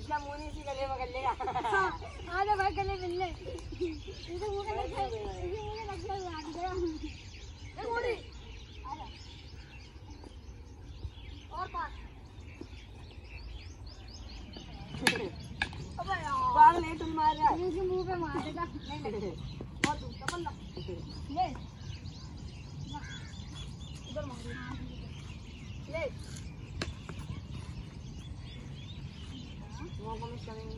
इसका मुँह नहीं इसी गले पकड़ लेगा हाँ, आजा भाई गले मिल ले इसे मुँह का लग इसे मुँह का लग लग गया ए मोड़ी आजा और पास अबे यार। पागल है तुम मार रहा है। मुझे मुँह पे मार देगा। नहीं नहीं बहुत दूर डबल लग ले। इधर मार ले। वो मुँह को मिस करेंगे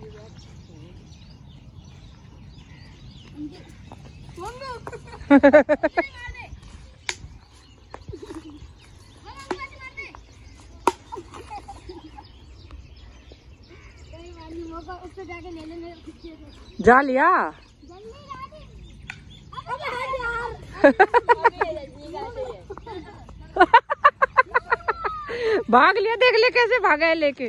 उससे जाके ले जा लिया? यार भाग लिया देख ले कैसे भागा है लेके।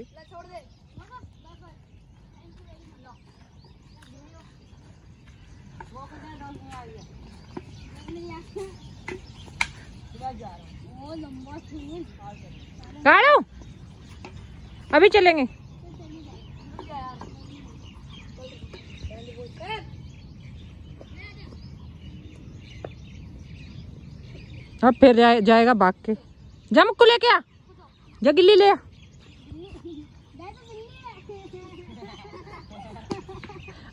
गाड़ो अभी चलेंगे। अब फिर जाए, जाएगा भाग के। जा मुक्कू लेके आ। जा गिल्ली ले आ।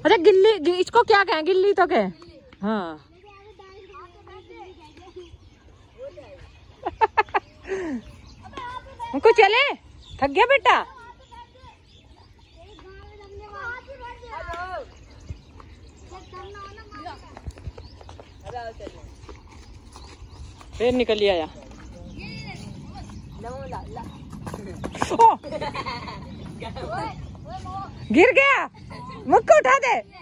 अच्छा गिल्ली इसको क्या कहें? गिल्ली तो कहें। हाँ। मुक्कू चले। थक गया बेटा। फिर निकल आया। ओ! गिर गया। मुक्कू उठा दे ले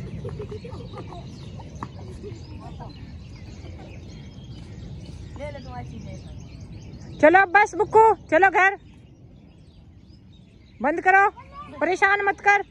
ले तुम्हारी चीज़ें चलो बस बुक्कू चलो घर। बंद करो परेशान मत कर।